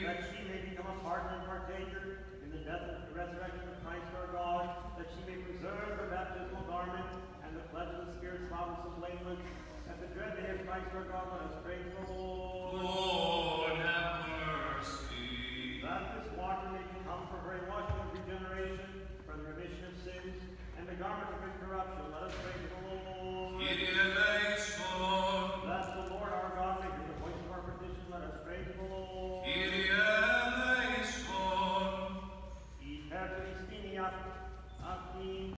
That she may become a partner and partaker in the death and resurrection of Christ our God, that she may preserve her baptismal garment and the pledge of the Spirit's promise of blameless, at the dread day of Christ our God, let us pray the Lord. Have mercy. That this water may come for her washing of regeneration, for the remission of sins, and the garment of Aqui.